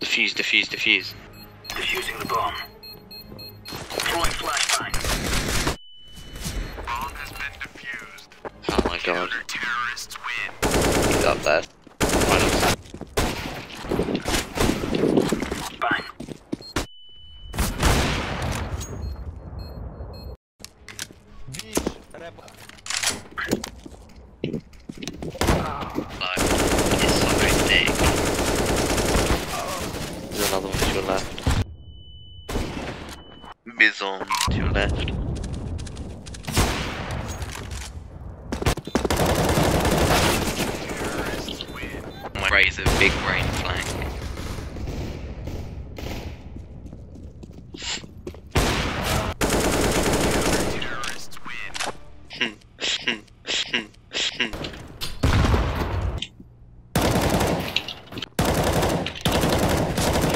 Defuse, defuse, defuse. Defusing the bomb. Throwing flashbang. Bomb has been defused. Oh my god. Terrorists win. He's up there. Bang. Like, Mizon to your left. My razor big brain flank. Terrorists win.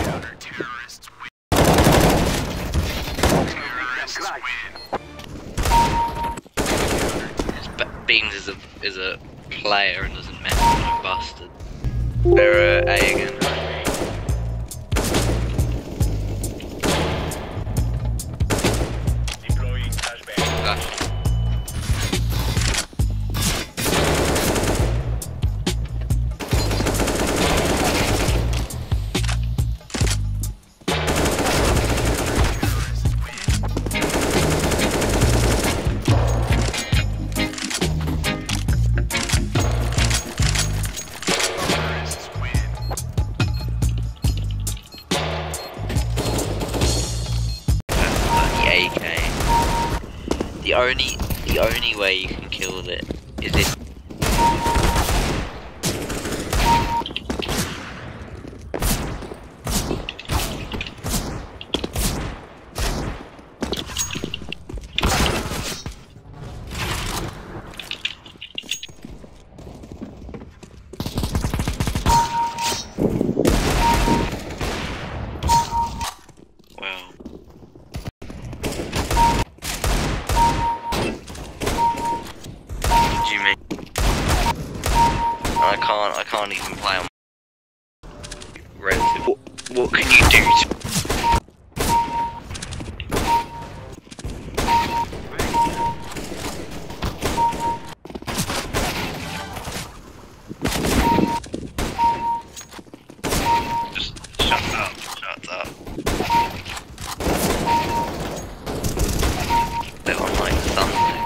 Counter terrorists win. Terrorists win. Be- Beams is a is a player and doesn't mess with bastard. They're uh, A again. The only the only way you can kill it is if Well, what do you mean? I can't. I can't even play on relative. What, what can you do to